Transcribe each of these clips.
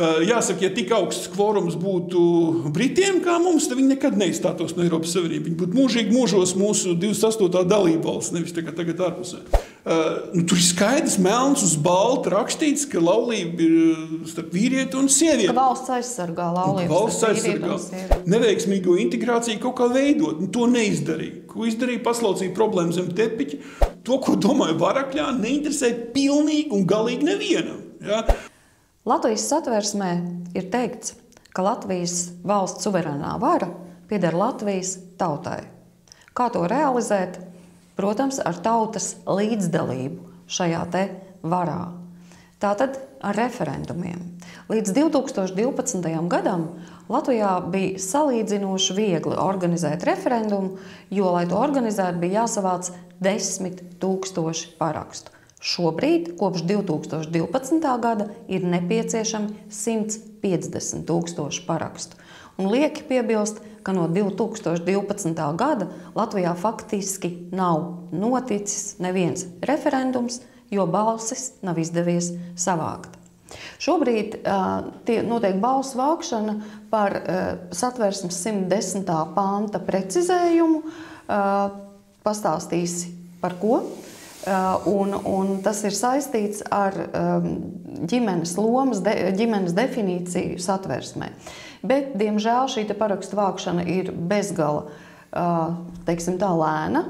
Uh, jāsaka, ja tik augsts kvorums būtu Britiem kā mums, tad viņi nekad neizstātos no Eiropas Savienības. Viņi būtu mūžīgi mūžos mūsu 28. dalību valsts, nevis tagad ārpusē. Uh, nu, tur ir skaidrs, melns uz balta rakstīts, ka laulība ir uh, starp vīrieti un sievieti. Valsts aizsargā laulību. Valsts aizsargā neveiksmīgo integrāciju kaut kā veidot. Nu, to neizdarīja. Ko izdarīja? Paslaucīja problēmu zem tepiņa. To, ko domāja Varakļā, neinteresē pilnīgi un galīgi nevienam. Ja? Latvijas satversmē ir teikts, ka Latvijas valsts suverēnā vara pieder Latvijas tautai. Kā to realizēt? Protams, ar tautas līdzdalību šajā te varā. Tātad ar referendumiem. Līdz 2012. gadam Latvijā bija salīdzinoši viegli organizēt referendumu, jo, lai to organizētu, bija jāsavāc 10 000 parakstu. Šobrīd, kopš 2012. gada, ir nepieciešami 150 000 parakstu. Un lieki piebilst, ka no 2012. gada Latvijā faktiski nav noticis neviens referendums, jo balsis nav izdevies savākt. Šobrīd uh, notiek balsu vākšana par uh, satversmes 110. panta precizējumu. Uh, pastāstīsi par ko. Uh, un, un tas ir saistīts ar um, ģimenes lomas, de, ģimenes definīciju satversmē. Bet, diemžēl, šī parakstu vākšana ir bezgala teiksim, tā, lēna.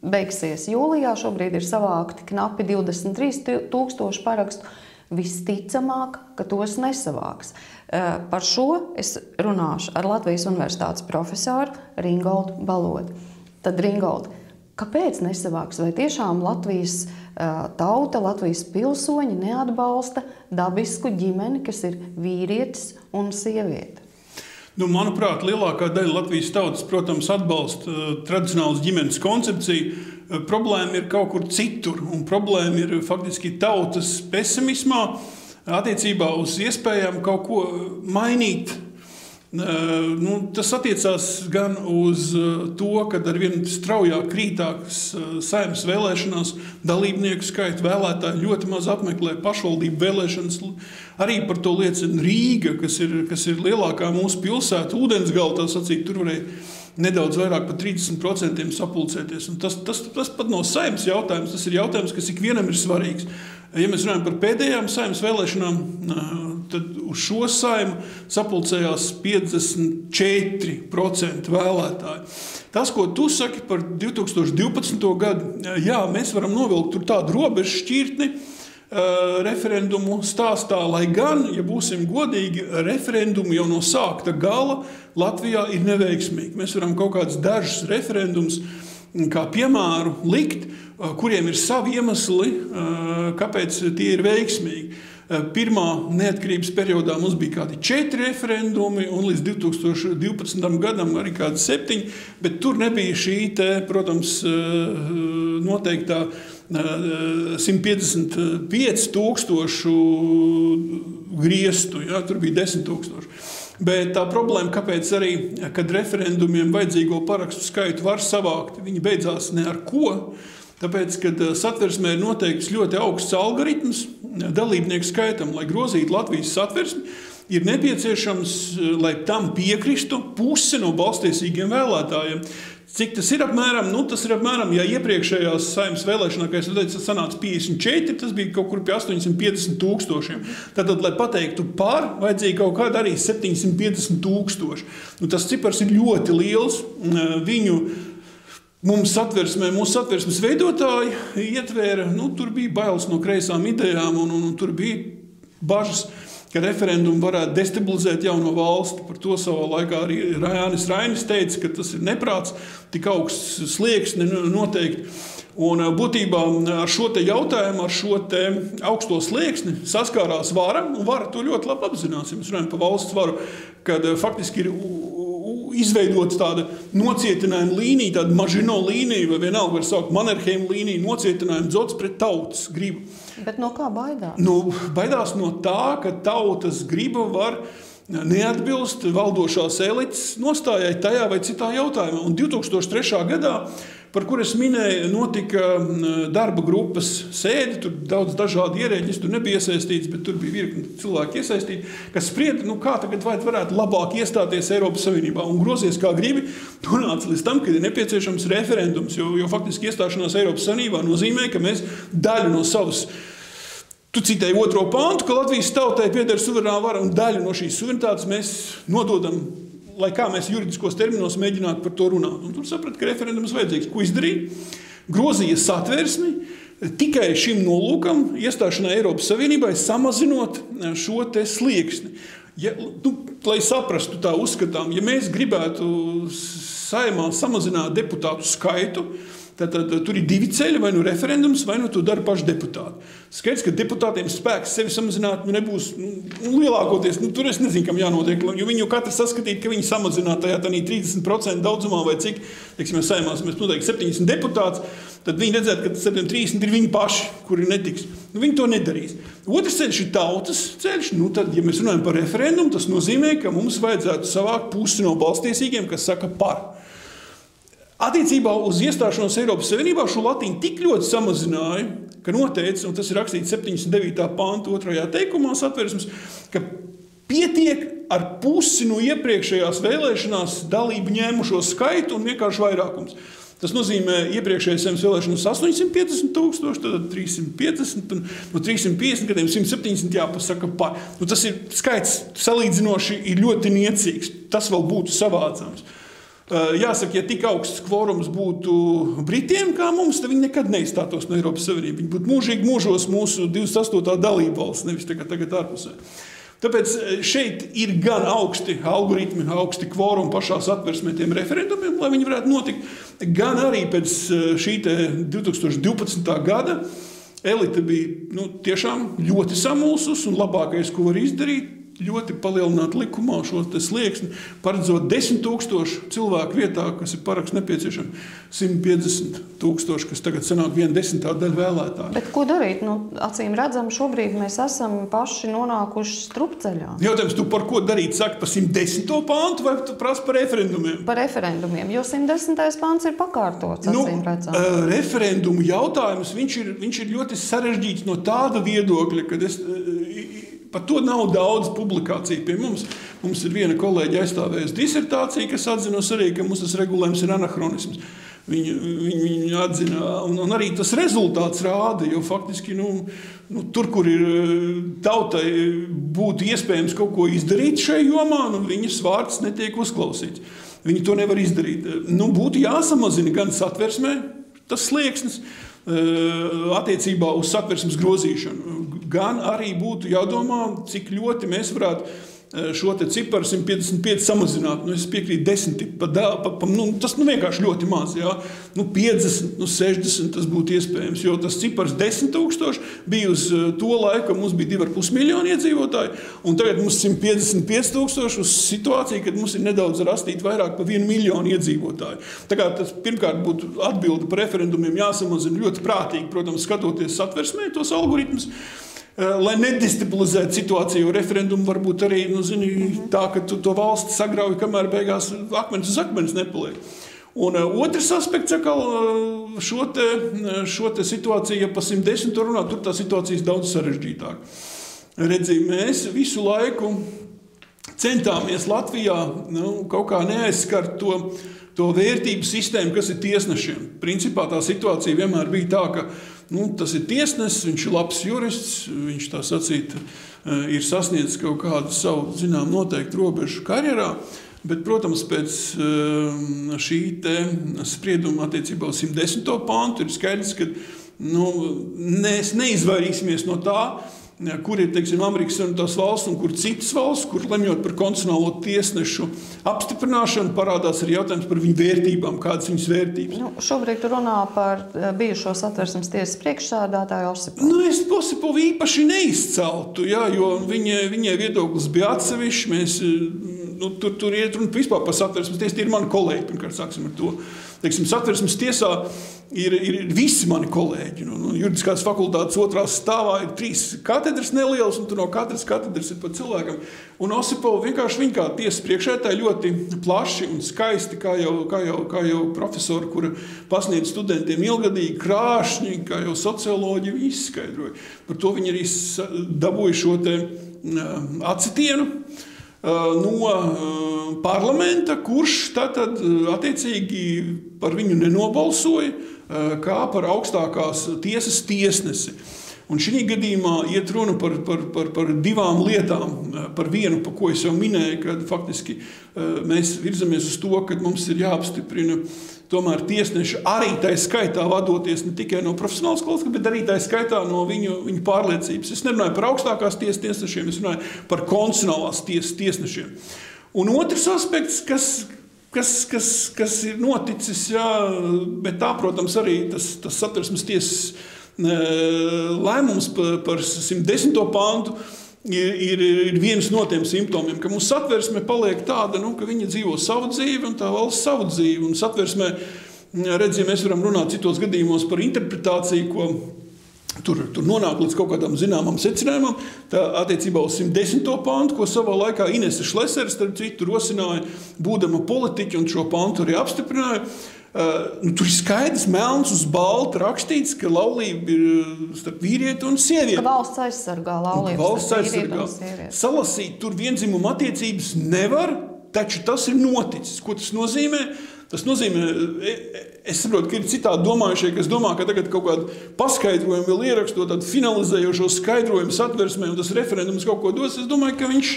Beigsies jūlijā, šobrīd ir savākti knapi 23,000 parakstu. Visticamāk, ka tos nesavāks. Par šo es runāšu ar Latvijas Universitātes profesoru Ringoldu Balodu. Tad, Ringold, kāpēc nesavāks? Vai tiešām Latvijas tauta, Latvijas pilsoņi neatbalsta dabisku ģimeni, kas ir vīrietis un sieviete? Nu, manuprāt, lielākā daļa Latvijas tautas, protams, atbalsta uh, tradicionālas ģimenes koncepciju. Uh, problēma ir kaut kur citur, un problēma ir faktiski tautas pesimismā attiecībā uz iespējām kaut ko mainīt Nu, tas attiecās gan uz to, ka ar vien straujāk krītākas saimnes vēlēšanās dalībnieku skaits vēlētāji ļoti maz apmeklē pašvaldību vēlēšanas. Arī par to liecina Rīga, kas ir, kas ir lielākā mūsu pilsēta, ūdensgala. Sacīt, tur varēja nedaudz vairāk par 30% sapulcēties. Un tas, tas, tas pat nav saimnes jautājums, tas ir jautājums, kas ikvienam ir svarīgs. Ja mēs runājam par pēdējām saimnes vēlēšanām, tad uz šo saimu sapulcējās 54% vēlētāji. Tas, ko tu saki par 2012. gadu, jā, mēs varam novilkt tādu robežu šķirtni. Referendumu stāstā, lai gan, ja būsim godīgi, referendumu jau no sākta gala Latvijā ir neveiksmīgi. Mēs varam kaut kādus dažus referendumus kā piemēru likt, kuriem ir savi iemesli, kāpēc tie ir veiksmīgi. Pirmā neatkarības periodā mums bija kaut kādi četri referendumi, un līdz 2012. gadam arī kādi septiņi. Bet tur nebija šī, te, protams, noteiktā 155 tūkstošu griestu. Ja, tur bija 10 tūkstoši. Bet tā problēma, kāpēc arī, kad referendumiem vajadzīgo parakstu skaitu var savākt, viņi beidzās ne ar ko. Tāpēc, kad eh, satversmē ir noteikts ļoti augsts algoritms eh, dalībnieku skaitam, lai grozītu Latvijas satversmi, ir nepieciešams, eh, lai tam piekristu puse no balstiesīgiem vēlētājiem. Cik tas ir apmēram? Nu, tas ir apmēram, ja iepriekšējās saimnes vēlēšanās, kā es teicu, sanāca 54, tas bija kaut kur pie 850 tūkstošiem. Tad, lai pateiktu par, vajadzēja kaut kāda arī 750 tūkstoši. Nu, tas cipars ir ļoti liels. Viņu Mums satversmē, mūsu satversmes veidotāji ietvēra, nu, tur bija bailes no kreisām idejām, un, un, un tur bija bažas, ka referendumu varētu destabilizēt jauno valsti. Par to savā laikā arī Jānis Rainis teica, ka tas ir neprāts, tik augsts slieksnis noteikti. Un būtībā ar šo jautājumu, ar šo augsto slieksni saskārās vara, un vara to ļoti labi apzinās. Ja mēs runājam par valsts varu, kad faktiski ir izveidota tāda nocietinājuma līnija, tāda mažino līnija, vai vienalga var saukt Mannerheima līniju, nocietinājuma dzots pret tautas gribu. Bet no kā baidās? Nu, baidās no tā, ka tautas griba var neatbilst valdošās elites nostājai tajā vai citā jautājumā. Un 2003. gadā par kur es minēju, notika darba grupas sēde. Tur daudz dažādu ierēģi, tur nebija iesaistīts, bet tur bija virkni cilvēki iesaistīti, kas sprieda, nu, kā tagad varētu labāk iestāties Eiropas Savienībā. Un grozies kā gribi, nonāca līdz tam, ka ir nepieciešams referendums, jo, jo faktiski iestāšanās Eiropas Savienībā nozīmē, ka mēs daļu no savas. Tu citēji otro pāntu, ka Latvijas tautai pieder suverēnā vara un daļu no šīs suverenitātes mēs nododam lai kā mēs juridiskos terminos mēģinātu par to runāt. Un tur sapratu, ka referendums vajadzīgs. Ko izdarīt? Grozīja satversmi tikai šim nolūkam, iestāšanai Eiropas Savienībai, samazinot e, šo slieksni. Ja, nu, lai saprastu tā uzskatām, ja mēs gribētu saimā samazināt deputātu skaitu, Tad, tad tur ir divi ceļi, vai nu referendums, vai nu to dara paši deputāti. Skaidrs, ka deputātiem spēks sevi samazināt nu, nebūs nu, lielākoties. Nu, tur es nezinu, kam jānotiek. Jo viņi jau katrs saskatīt, ka viņi samazināt tajā 30% daudzumā vai cik, teiksim, saimās mēs noteikti 70 deputātus. Tad viņi redzētu, ka 30 ir viņi paši, kuri netiks. Nu, viņi to nedarīs. Otrs ceļš ir tautas ceļš. Nu, tad, ja mēs runājam par referendumu, tas nozīmē, ka mums vajadzētu savākt pusi no balstiesīgiem, kas saka par. Attiecībā uz iestāšanos Eiropas Savienībā šo latiņu tik ļoti samazināja, ka noteica, un tas ir rakstīts 79. pānta otrajā teikumā, satversmes, ka pietiek ar pusi no iepriekšējās vēlēšanās dalību ņēmušo skaitu un vienkārši vairākums. Tas nozīmē, iepriekšējais zemes vēlēšanas 850 tūkstoši, tad 350, un no 350 gadiem 170 jāpasaka par. Nu, tas ir skaits salīdzinoši ir ļoti niecīgs. Tas vēl būtu savācams. Eh, jāsaka, ja tik augsts kvorums būtu Britiem, kā mums, tad viņi nekad neizstātos no Eiropas Savienības. Viņi būtu mūžīgi mūžos mūsu 28. dalību valsts, nevis tagad, tagad ārpusē. Tāpēc eh, šeit ir gan augsti algoritmi, augsti kvorumi pašā satversmē tiem referendumiem, lai viņi varētu notikt, gan arī pēc eh, šī 2012. gada elite bija nu, tiešām ļoti samulsus un labākais, ko var izdarīt, ļoti palielināt likumā šo slieksni, paredzot 10 tūkstošu cilvēku vietā, kas ir paraksts nepieciešams 150 tūkstoši, kas tagad sanāk viena desmitā daļa vēlētāju. Bet ko darīt? Nu, acīm redzam, šobrīd mēs esam paši nonākuši strupceļā. Jautājums, tu par ko darīt? Saki par 110. pāntu vai tu prasi par referendumiem? Par referendumiem, jo 110. pāns ir pakārtots. Nu, uh, referendumu jautājums, viņš ir, viņš ir ļoti sarežģīts no tāda viedokļa, ka es, uh, Par to nav daudz publikāciju pie mums. Mums ir viena kolēģa aizstāvējusi disertāciju, kas atzinusi arī, ka tas regulējums ir anahronisms. Viņa, viņa, viņa atzina, un, un arī tas rezultāts rāda, jo faktiski nu, nu, tur, kur ir tautai būtu iespējams kaut ko izdarīt šajā jomā, nu, viņas vārds netiek uzklausīts. Viņi to nevar izdarīt. Nu, būtu jāsamazina gan satversmē tas slieksnis, attiecībā uz satversmes grozīšanu gan arī būtu jādomā, cik ļoti mēs varētu Eh, šo ciparu 155 samazināt. Nu, es piekrītu, 10. Pa, pa, pa, nu, tas nu, vienkārši ļoti maz. Jā. Nu, 50, nu, 60 tas būtu iespējams. Jo tas cipars 10,000 bija uz eh, to laiku, kad mums bija 2,5 miljoni iedzīvotāji. Tagad mums ir 155,000 uz situāciju, kad mums ir nedaudz rastīti vairāk par 1 miljonu iedzīvotāju. Tas pirmkārt būtu atbilde par referendumiem jāsamazina ļoti prātīgi, protams, skatoties satversmē tos algoritmus. Eh, lai nedestabilizētu situāciju, referendumu var būt arī nu, zini, mm -hmm. tā, ka tu to valsti sagrauj, kamēr beigās akmens uz akmens nepaliek. Un uh, otrs aspekts, kā eh, šo, te, šo te situāciju, ja pa 110 runā, tur tā situācija ir daudz sarežģītāka. Redzi, mēs visu laiku centāmies Latvijā nu, kaut kā neaizskart to, to vērtību sistēmu, kas ir tiesnešiem. Principā tā situācija vienmēr bija tā, ka Nu, tas ir tiesnesis, viņš ir labs jurists, viņš tā sacīt, eh, ir sasniedzis kaut kādu savu zinām noteiktu robežu karjerā. Bet, protams, pēc eh, šī sprieduma attiecībā uz 110. pāntu ir skaidrs, ka nu, mēs neizvairīsimies no tā, kur ir teiksim, Amerikas Savienotās valsts un kur citas valsts, kur lemjot par konstitucionālo tiesnešu apstiprināšanu, parādās arī jautājums par viņu vērtībām, kādas viņas vērtības. Nu, šobrīd runā par eh, bijušo satversmes tiesas priekšsēdētāju Osipovu. Nu, es Osipovu īpaši neizceltu, jā, jo viņa, viņai viedoklis bija atsevišķs. Mēs, nu, tur, tur iet runa vispār par satversmes tiesu, tie ir mani kolēģi, pirmkārt, sāksim ar to. teiksim, satversmes tiesā ir, ir visi mani kolēģi. Nu, nu, juridiskās fakultātes otrā stāvā ir trīs katedras nelielas, un no katras katedras ir pa cilvēkam. Un Osipovs vienkārši viņa kā tiesas priekšētāji ļoti plaši un skaisti, kā jau, kā jau, kā jau profesori, kura pasniedz studentiem ilgadīgi krāšņi, kā jau socioloģi izskaidroja. Par to viņi arī dabūja šo te acitienu no parlamenta, kurš tad attiecīgi par viņu nenobalsoja kā par augstākās tiesas tiesnesi. Un šī gadījumā iet runa par, par, par, par divām lietām. Par vienu, par ko es jau minēju, kad faktiski mēs virzamies uz to, ka mums ir jāapstiprina tomēr tiesneši arī tā skaitā vadoties ne tikai no profesionālas kvalitātes, bet arī tā skaitā no viņu, viņu pārliecības. Es nerunāju par augstākās tiesas tiesnešiem, es runāju par konstitucionālās tiesas tiesnešiem. Un otrs aspekts, kas, kas, kas, kas ir noticis, jā, bet tā, protams, arī tas, tas satversmes tiesas lēmums par, par 110. pantu ir, ir, viens no tiem simptomiem, ka mūsu satversme paliek tāda, nu, ka viņi dzīvo savu dzīvi un tā valsts savu dzīvi. Un satversmē, redziet, mēs varam runāt citos gadījumos par interpretāciju, ko tur, tur nonāk līdz kaut kādam zināmam secinājumam. Tā attiecībā uz 110. pantu, ko savā laikā Inese Šlesers, starp citu, rosināja, būdama politiķa un šo pantu arī apstiprināja. Uh, nu, tur ir skaidrs, melns uz balta rakstīts, ka laulība ir uh, starp vīrieti un sievieti. Ka valsts aizsargā laulību. Valsts aizsargā. Salasīt tur vienzimuma attiecības nevar, taču tas ir noticis. Ko tas nozīmē? Tas nozīmē, e, e, es saprotu, ka ir citādi domājušie, kas domā, ka tagad kaut kādu paskaidrojumu vēl ierakstot, tādu finalizējošo skaidrojumu satversmē, un tas referendums kaut ko dos. Es domāju, ka viņš,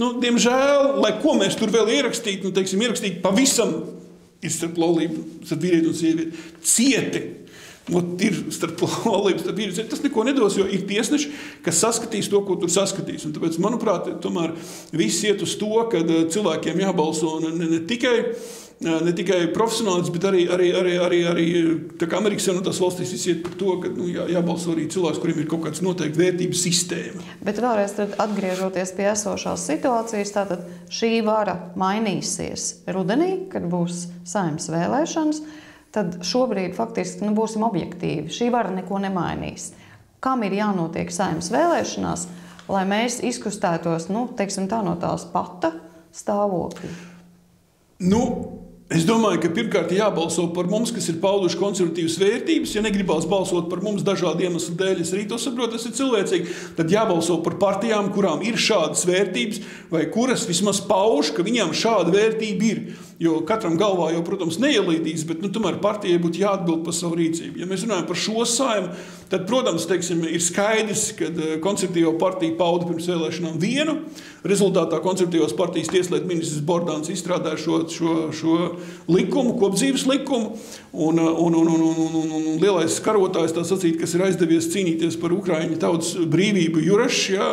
nu, diemžēl, lai ko mēs tur vēl ierakstītu, nu, teiksim, ierakstīt pavisam ir starp laulību, starp vīrieti un sievieti. Cieti. Ot, ir starp laulību, starp vīrieti. Tas neko nedos, jo ir tiesneši, kas saskatīs to, ko tur saskatīs. Un tāpēc, manuprāt, tomēr viss iet uz to, ka eh, cilvēkiem jābalso ne, ne, ne tikai ne tikai profesionālis, bet arī, arī, arī, arī, arī Amerikas Savienotās valstīs iet par to, ka nu, jā, jābalso arī cilvēks, kuriem ir kaut kāda noteikta vērtības sistēma. Bet vēlreiz atgriežoties pie esošās situācijas, tātad šī vara mainīsies rudenī, kad būs saimnes vēlēšanas. Tad šobrīd faktiski nu, būsim objektīvi. Šī vara neko nemainīs. Kam ir jānotiek saimnes vēlēšanās, lai mēs izkustētos nu, teiksim, tā, no tās pata stāvokļa? Nu, Es domāju, ka pirmkārt jābalso par mums, kas ir pauduši konservatīvas vērtības. Ja negribās balsot par mums dažādu iemeslu dēļ, es arī to saprotu, tas ir cilvēcīgi. Tad jābalso par partijām, kurām ir šādas vērtības, vai kuras vismaz pauž, ka viņām šāda vērtība ir. Jo katram galvā jau, protams, neielīdīs, bet nu, tomēr partijai būtu jāatbild par savu rīcību. Ja mēs runājam par šo saimu, tad, protams, teiksim, ir skaidrs, ka eh, konservatīvo partija pauda pirms vēlēšanām vienu. Rezultātā konservatīvās partijas tieslietu ministrs Bordāns izstrādāja šo, šo, šo likumu, kopdzīves likumu. Un, un, un, un, un, un, un lielais karotājs, sacīt, kas ir aizdevies cīnīties par Ukraiņu tautas brīvību, Jurašs, ja,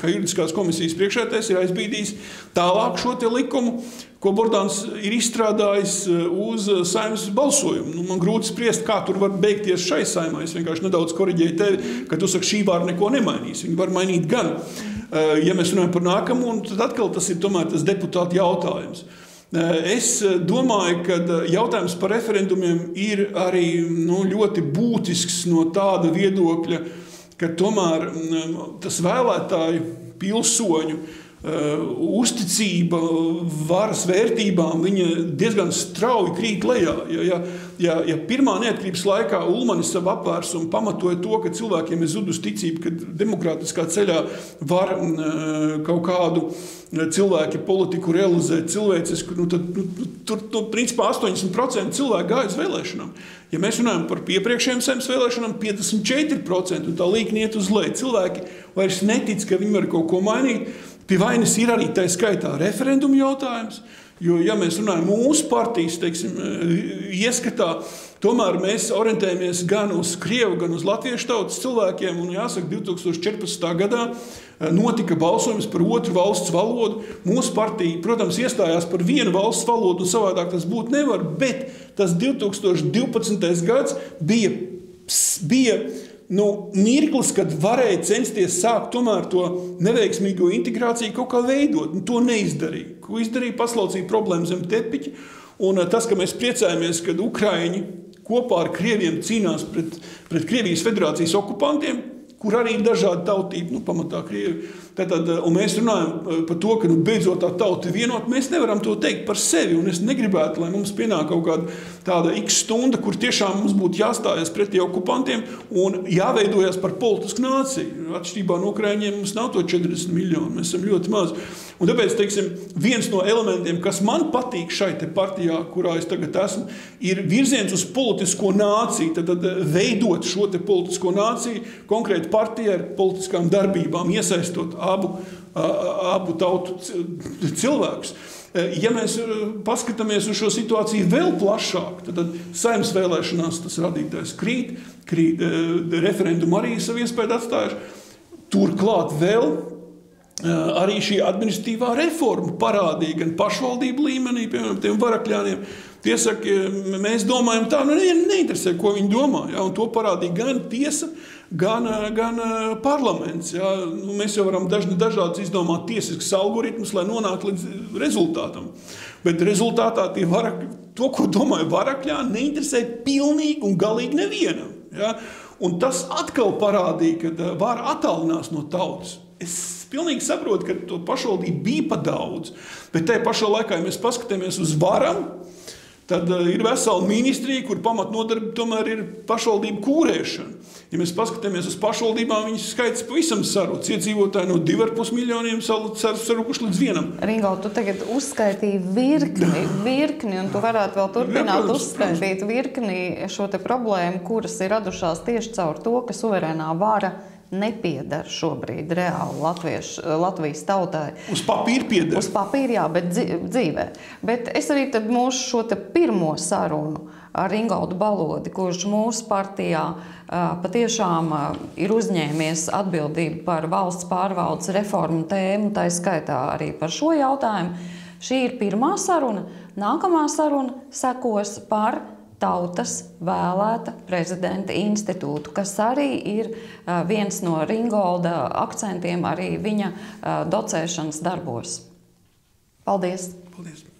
kā juridiskās komisijas priekšētājs, ir aizbīdījis tālāk šo likumu ko Bordāns ir izstrādājis eh, uz eh, saimnes balsojumu. Nu, man grūti spriest, kā tur var beigties šai saimai. Es vienkārši nedaudz korģēju tevi, ka tu saki, šī vārda neko nemainīs. Viņi var mainīt gan. Eh, ja mēs runājam par nākamo, tad atkal tas ir tas deputāta jautājums. Es domāju, ka jautājums par referendumiem ir arī nu, ļoti būtisks no tāda viedokļa, ka tomēr mm, tas vēlētāju pilsoņu Uh, uzticība varas vērtībām diezgan strauji krīt lejā. Ja, ja, ja, ja pirmā neatkarības laikā Ulmanis savu apvērsumu pamatoja to, ka cilvēkiem ir zudusi ticība, ka demokrātiskā ceļā var uh, kaut kādu uh, cilvēku politiku realizēt cilvēcisku, nu, tad nu, tur nu, principā 80% cilvēku gāja uz vēlēšanām. Ja mēs runājam par iepriekšējām zemes vēlēšanām, 54% un tā līnija iet uz leju. Cilvēki vairs netic, ka viņi var kaut ko mainīt. Pie vainas ir arī tā skaitā referendumu jautājums. Jo, ja mēs runājam mūsu partijas teiksim, ieskatā, tomēr mēs orientējamies gan uz krievu, gan uz latviešu tautas cilvēkiem. Un jāsaka, 2014. gadā eh, notika balsojums par otru valsts valodu. Mūsu partija, protams, iestājās par vienu valsts valodu, un savādāk tas būt nevar. Bet tas 2012. gads bija. bija nu, mirklis, kad varēja censties sākt to neveiksmīgo integrāciju kaut kā veidot. Nu, to neizdarīja. Ko izdarīja? Paslaucīja problēmu zem tepiņa. Un tas, ka mēs priecājamies, ka Ukraiņi kopā ar Krieviem cīnās pret, pret Krievijas federācijas okupantiem, kur arī ir dažādi tautību, nu, pamatā Krievi. Tātad, un mēs runājam par to, ka nu, beidzot tā tauta ir vienota. Mēs nevaram to teikt par sevi. Es negribētu, lai mums pienāk kaut kāda tāda x stunda, kur tiešām mums būtu jāstājas pretī okupantiem un jāveidojas par politisku nāciju. Atšķirībā no Ukrāņiem mums nav to 40 miljonu. Mēs esam ļoti maz. Un tāpēc teiksim, viens no elementiem, kas man patīk šai partijā, kurā es tagad esmu, ir virziens uz politisko nāciju. Tad, tad veidot šo politisko nāciju konkrēti partijai ar politiskām darbībām, iesaistot abu, abu tautu cilvēkus. Ja mēs paskatāmies uz šo situāciju vēl plašāk, tad, tad saimnes vēlēšanās tas radītājs krīt, krīt referendumu arī savu iespēju atstājuši. Turklāt vēl arī šī administratīvā reforma parādīja gan pašvaldību līmenī, piemēram, tiem varakļāniem. Tie saka, mēs domājam tā, nu nevienam neinteresē, ko viņi domā. Ja, to parādīja gan tiesa, gan, gan parlaments. Ja. Nu, mēs jau varam dažni dažādas izdomāt tiesiskas algoritmus, lai nonāktu līdz rezultātam. Bet rezultātā tie varakļi, to, ko domāja varakļā, neinteresē pilnīgi un galīgi nevienam. Ja. Un tas atkal parādīja, ka vara attālinās no tautas. Es pilnīgi saprotu, ka to pašvaldību bija pa daudz, bet tajā pašā laikā, ja mēs paskatāmies uz varam, Tad uh, ir vesela ministrija, kur pamatnodarbe tomēr ir pašvaldību kūrēšana. Ja mēs paskatāmies uz pašvaldībām, viņas skaits pavisam sarucis. Iedzīvotāji no 2,5 miljoniem sarukuši līdz vienam. Ringo, tu tagad uzskaitīji virkni, virkni, un tu varētu vēl turpināt Jā, uzskaitīt virkni šo problēmu, kuras ir radušās tieši caur to, ka suverēnā vara nepieder šobrīd reāli Latviešu, Latvijas tautai. Uz papīra pieder. Uz papīra, jā, bet dzīvē. Bet es arī mūsu šo pirmo sarunu ar Ingaudu Balodi, kurš mūsu partijā patiešām ir uzņēmies atbildību par valsts pārvaldes reformu tēmu, tā skaitā arī par šo jautājumu. Šī ir pirmā saruna. Nākamā saruna sekos par tautas vēlēta prezidenta institūtu, kas arī ir viens no Ringolda akcentiem arī viņa docēšanas darbos. Paldies! Paldies.